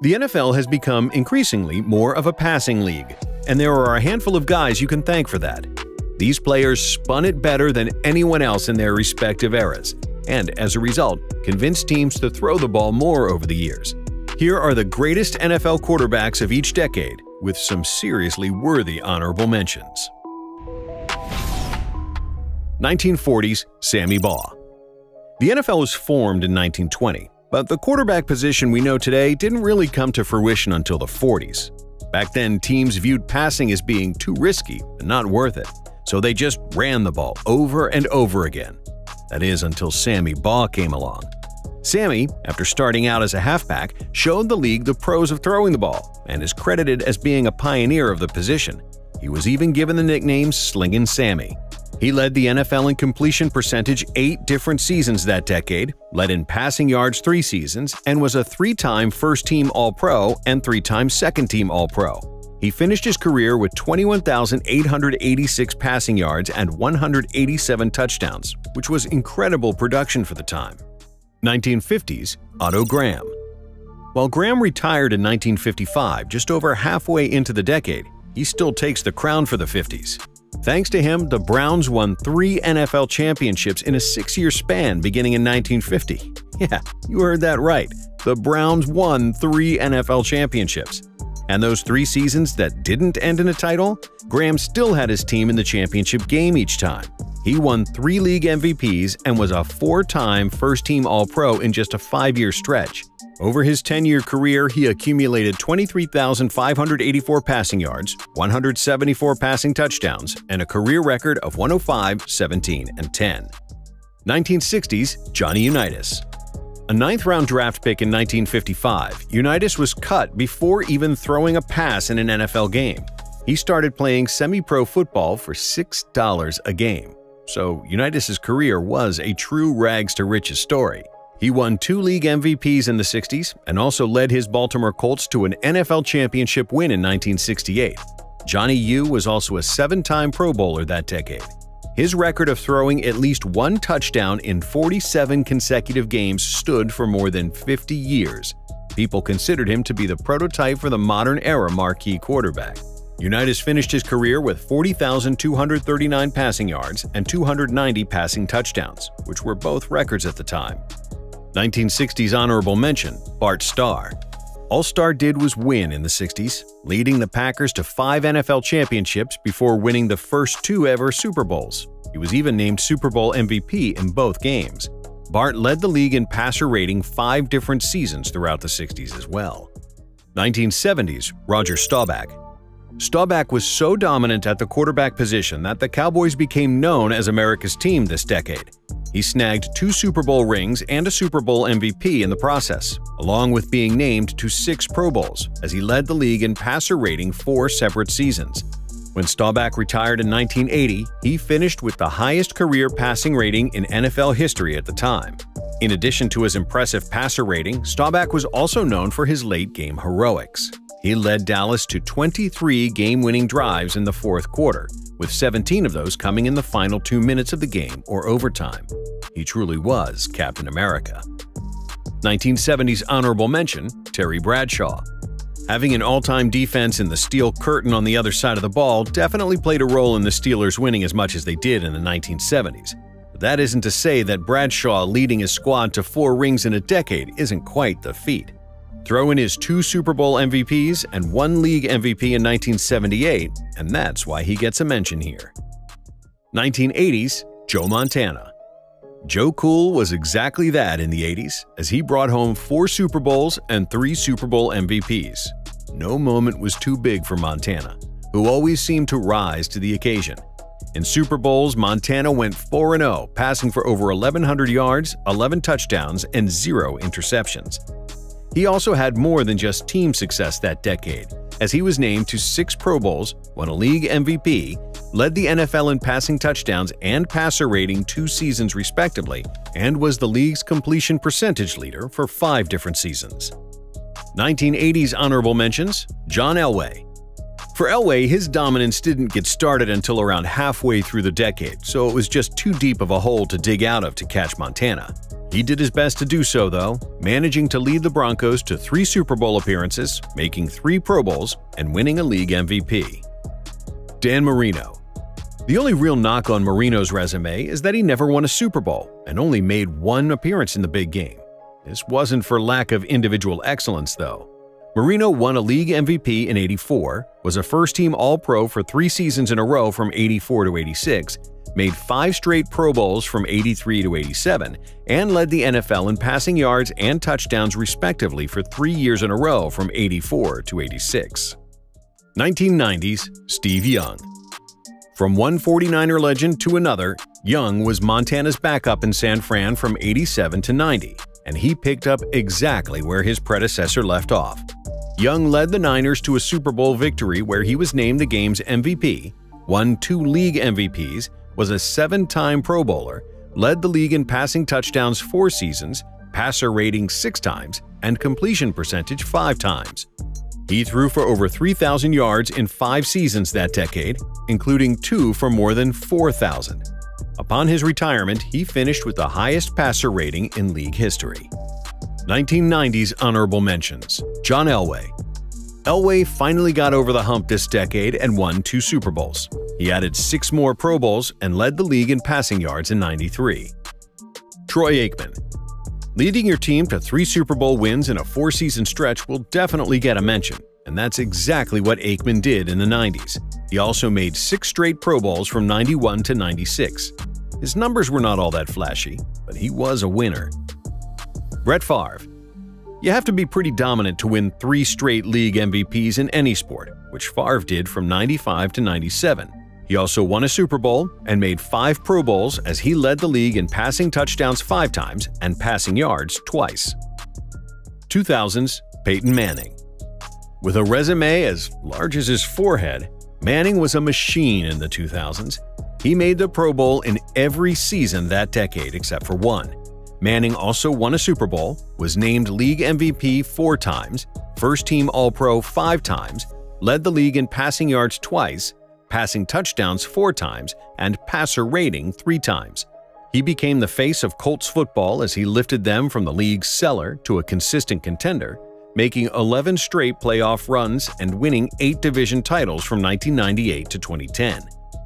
The NFL has become increasingly more of a passing league, and there are a handful of guys you can thank for that. These players spun it better than anyone else in their respective eras, and as a result, convinced teams to throw the ball more over the years. Here are the greatest NFL quarterbacks of each decade, with some seriously worthy honorable mentions. 1940s Sammy Baugh The NFL was formed in 1920, but the quarterback position we know today didn't really come to fruition until the 40s. Back then, teams viewed passing as being too risky and not worth it, so they just ran the ball over and over again. That is, until Sammy Baugh came along. Sammy, after starting out as a halfback, showed the league the pros of throwing the ball and is credited as being a pioneer of the position. He was even given the nickname Slingin' Sammy. He led the NFL in completion percentage eight different seasons that decade, led in passing yards three seasons, and was a three-time first-team All-Pro and three-time second-team All-Pro. He finished his career with 21,886 passing yards and 187 touchdowns, which was incredible production for the time. 1950s Otto Graham While Graham retired in 1955, just over halfway into the decade, he still takes the crown for the 50s. Thanks to him, the Browns won three NFL championships in a six-year span beginning in 1950. Yeah, you heard that right. The Browns won three NFL championships. And those three seasons that didn't end in a title, Graham still had his team in the championship game each time. He won three league MVPs and was a four-time first-team All-Pro in just a five-year stretch. Over his 10-year career, he accumulated 23,584 passing yards, 174 passing touchdowns, and a career record of 105, 17, and 10. 1960s Johnny Unitas A ninth-round draft pick in 1955, Unitas was cut before even throwing a pass in an NFL game. He started playing semi-pro football for $6 a game. So Unitas' career was a true rags-to-riches story. He won two league MVPs in the 60s and also led his Baltimore Colts to an NFL championship win in 1968. Johnny U was also a seven-time Pro Bowler that decade. His record of throwing at least one touchdown in 47 consecutive games stood for more than 50 years. People considered him to be the prototype for the modern era marquee quarterback. Unitas finished his career with 40,239 passing yards and 290 passing touchdowns, which were both records at the time. 1960s honorable mention, Bart Starr. All Starr did was win in the 60s, leading the Packers to five NFL championships before winning the first two ever Super Bowls. He was even named Super Bowl MVP in both games. Bart led the league in passer rating five different seasons throughout the 60s as well. 1970s, Roger Staubach. Staubach was so dominant at the quarterback position that the Cowboys became known as America's team this decade. He snagged two Super Bowl rings and a Super Bowl MVP in the process, along with being named to six Pro Bowls, as he led the league in passer rating four separate seasons. When Staubach retired in 1980, he finished with the highest career passing rating in NFL history at the time. In addition to his impressive passer rating, Staubach was also known for his late-game heroics. He led Dallas to 23 game-winning drives in the fourth quarter, with 17 of those coming in the final two minutes of the game or overtime. He truly was Captain America. 1970s honorable mention, Terry Bradshaw. Having an all-time defense in the steel curtain on the other side of the ball definitely played a role in the Steelers winning as much as they did in the 1970s. But that isn't to say that Bradshaw leading his squad to four rings in a decade isn't quite the feat. Throw in his two Super Bowl MVPs and one league MVP in 1978, and that's why he gets a mention here. 1980s Joe Montana Joe Cool was exactly that in the 80s, as he brought home four Super Bowls and three Super Bowl MVPs. No moment was too big for Montana, who always seemed to rise to the occasion. In Super Bowls, Montana went 4-0, passing for over 1,100 yards, 11 touchdowns, and zero interceptions. He also had more than just team success that decade, as he was named to six Pro Bowls, won a league MVP, led the NFL in passing touchdowns and passer rating two seasons respectively, and was the league's completion percentage leader for five different seasons. 1980s honorable mentions John Elway. For Elway, his dominance didn't get started until around halfway through the decade, so it was just too deep of a hole to dig out of to catch Montana. He did his best to do so, though, managing to lead the Broncos to three Super Bowl appearances, making three Pro Bowls, and winning a league MVP. Dan Marino The only real knock on Marino's resume is that he never won a Super Bowl and only made one appearance in the big game. This wasn't for lack of individual excellence, though. Marino won a league MVP in 84, was a first-team All-Pro for three seasons in a row from 84 to 86, made five straight Pro Bowls from 83 to 87, and led the NFL in passing yards and touchdowns respectively for three years in a row from 84 to 86. 1990s Steve Young From one 49er legend to another, Young was Montana's backup in San Fran from 87 to 90, and he picked up exactly where his predecessor left off. Young led the Niners to a Super Bowl victory where he was named the game's MVP, won two league MVPs, was a seven-time Pro Bowler, led the league in passing touchdowns four seasons, passer rating six times, and completion percentage five times. He threw for over 3,000 yards in five seasons that decade, including two for more than 4,000. Upon his retirement, he finished with the highest passer rating in league history. 1990s Honorable Mentions John Elway Elway finally got over the hump this decade and won two Super Bowls. He added six more Pro Bowls and led the league in passing yards in 93. Troy Aikman Leading your team to three Super Bowl wins in a four-season stretch will definitely get a mention, and that's exactly what Aikman did in the 90s. He also made six straight Pro Bowls from 91 to 96. His numbers were not all that flashy, but he was a winner. Brett Favre you have to be pretty dominant to win three straight league MVPs in any sport, which Favre did from 95 to 97. He also won a Super Bowl and made five Pro Bowls as he led the league in passing touchdowns five times and passing yards twice. 2000s Peyton Manning With a resume as large as his forehead, Manning was a machine in the 2000s. He made the Pro Bowl in every season that decade except for one. Manning also won a Super Bowl, was named league MVP four times, first team All Pro five times, led the league in passing yards twice, passing touchdowns four times, and passer rating three times. He became the face of Colts football as he lifted them from the league's cellar to a consistent contender, making 11 straight playoff runs and winning eight division titles from 1998 to 2010.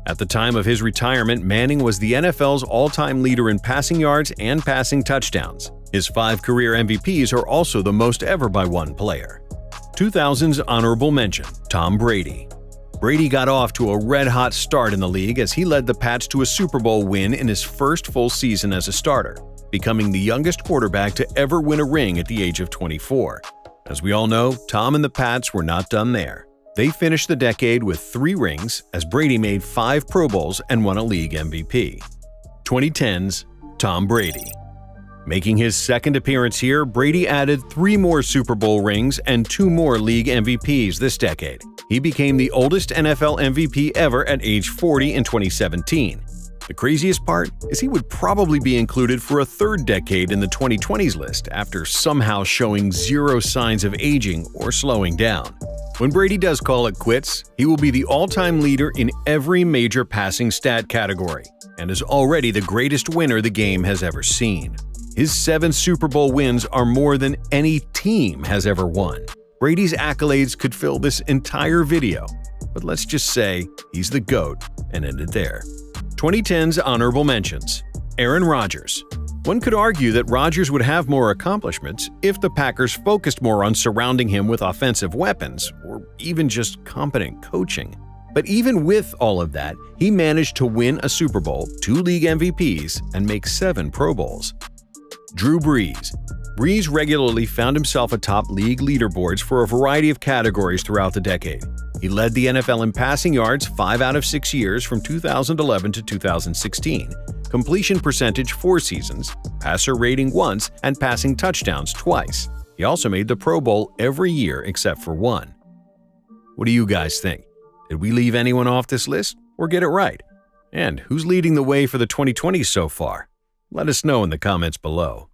At the time of his retirement, Manning was the NFL's all-time leader in passing yards and passing touchdowns. His five career MVPs are also the most ever by one player. 2000's honorable mention, Tom Brady. Brady got off to a red-hot start in the league as he led the Pats to a Super Bowl win in his first full season as a starter, becoming the youngest quarterback to ever win a ring at the age of 24. As we all know, Tom and the Pats were not done there. They finished the decade with three rings as Brady made five Pro Bowls and won a league MVP. 2010's Tom Brady. Making his second appearance here, Brady added three more Super Bowl rings and two more league MVPs this decade. He became the oldest NFL MVP ever at age 40 in 2017. The craziest part is he would probably be included for a third decade in the 2020s list after somehow showing zero signs of aging or slowing down. When Brady does call it quits, he will be the all-time leader in every major passing stat category and is already the greatest winner the game has ever seen. His seven Super Bowl wins are more than any team has ever won. Brady's accolades could fill this entire video, but let's just say he's the GOAT and end it there. 2010's Honorable Mentions Aaron Rodgers one could argue that Rodgers would have more accomplishments if the Packers focused more on surrounding him with offensive weapons, or even just competent coaching. But even with all of that, he managed to win a Super Bowl, two league MVPs, and make seven Pro Bowls. Drew Brees Brees regularly found himself atop league leaderboards for a variety of categories throughout the decade. He led the NFL in passing yards five out of six years from 2011 to 2016, completion percentage four seasons, passer rating once, and passing touchdowns twice. He also made the Pro Bowl every year except for one. What do you guys think? Did we leave anyone off this list or get it right? And who's leading the way for the 2020s so far? Let us know in the comments below.